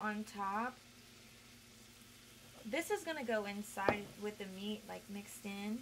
on top. This is going to go inside with the meat, like mixed in.